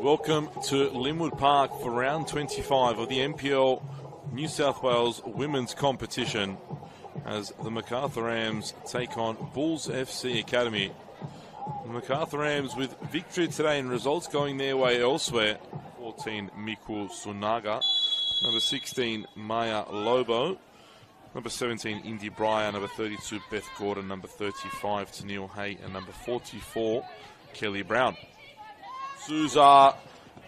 Welcome to Lynwood Park for round 25 of the NPL New South Wales Women's Competition as the Macarthur Rams take on Bulls FC Academy. The Macarthur Rams with victory today and results going their way elsewhere. 14 Miku Sunaga, number 16 Maya Lobo, number 17 Indy Breyer, number 32 Beth Gordon, number 35 Tennille Hay, and number 44 Kelly Brown. Souza.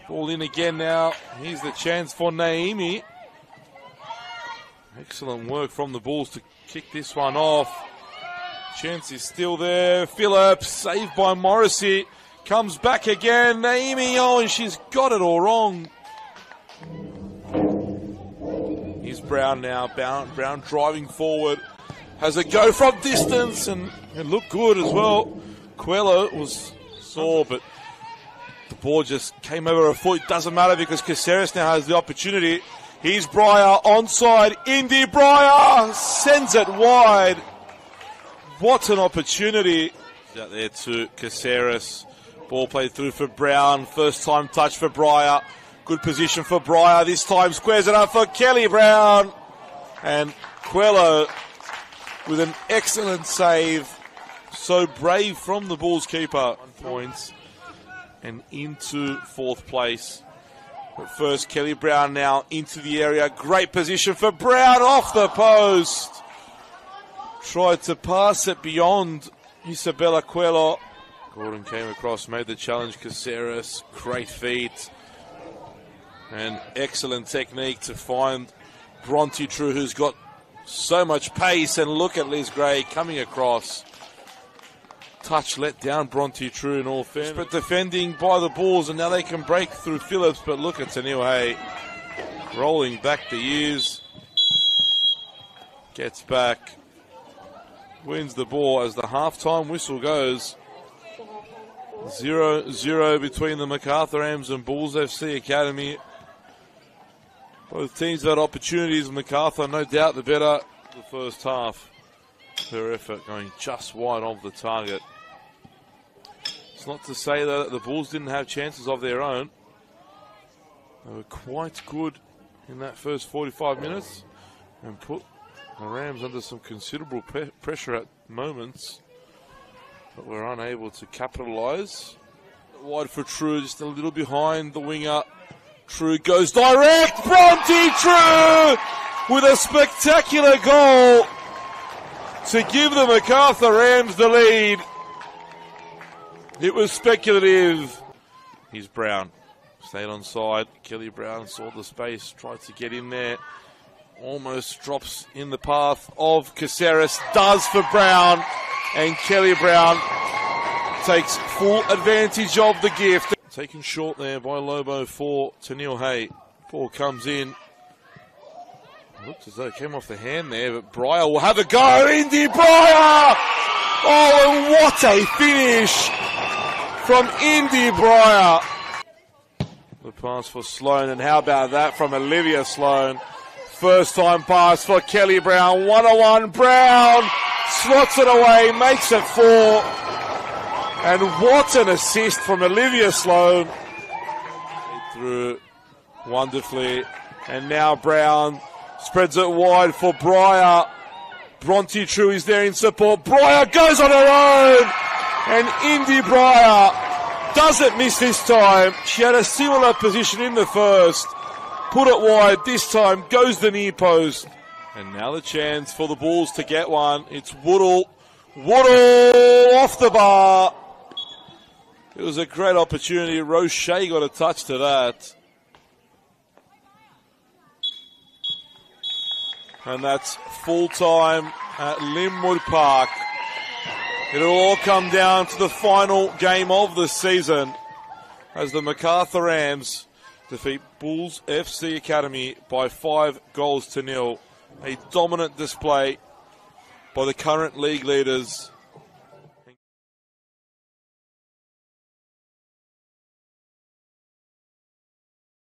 Ball in again now. Here's the chance for Naimi. Excellent work from the Bulls to kick this one off. Chance is still there. Phillips, saved by Morrissey. Comes back again. Naimi, oh, and she's got it all wrong. Here's Brown now. Brown, Brown driving forward. Has a go from distance and it looked good as well. Quello was sore, but ball just came over a foot. It doesn't matter because Caceres now has the opportunity. Here's Breyer onside. Indy Breyer sends it wide. What an opportunity. Out there to Caceres. Ball played through for Brown. First time touch for Breyer. Good position for Breyer. This time squares it up for Kelly Brown. And Quello with an excellent save. So brave from the Bulls keeper. Points and into fourth place. But first, Kelly Brown now into the area. Great position for Brown off the post. Tried to pass it beyond Isabella Quello. Gordon came across, made the challenge. Caceres, great feet. And excellent technique to find Bronte True, who's got so much pace. And look at Liz Gray coming across touch let down Bronte True in all fairness. But defending by the Bulls, and now they can break through Phillips. But look at Hay rolling back the years. Gets back, wins the ball as the halftime whistle goes. 0 0 between the Macarthur Rams and Bulls FC Academy. Both teams had opportunities. Macarthur, no doubt, the better the first half. Her effort going just wide of the target. It's not to say though, that the Bulls didn't have chances of their own. They were quite good in that first 45 minutes and put the Rams under some considerable pre- pressure at moments, but were unable to capitalise. Wide for True, just a little behind the winger. True goes direct. Bronte True with a spectacular goal to give the Macarthur Rams the lead. It was speculative. He's Brown. Stayed on side. Kelly Brown saw the space, tried to get in there. Almost drops in the path of Caceres. Does for Brown. And Kelly Brown takes full advantage of the gift. Taken short there by Lobo for Tennille Hay. Ball comes in. Looks as though it came off the hand there, but Breyer will have a go. Indy Breyer! Oh, and what a finish from Indy Breyer. The pass for Sloan, and how about that from Olivia Sloan? First time pass for Kelly Brown. 101 Brown slots it away, makes it four. And what an assist from Olivia Sloan. Through wonderfully. And now Brown spreads it wide for Breyer. Bronte True is there in support. Breyer goes on her own. And Indy Breyer doesn't miss this time. She had a similar position in the first. Put it wide. This time goes the near post. And now the chance for the Bulls to get one. It's Woodall. Woodall off the bar. It was a great opportunity. Roche got a touch to that. And that's full time at Lynwood Park. It'll all come down to the final game of the season as the Macarthur Rams defeat Bulls FC Academy by five goals to nil. A dominant display by the current league leaders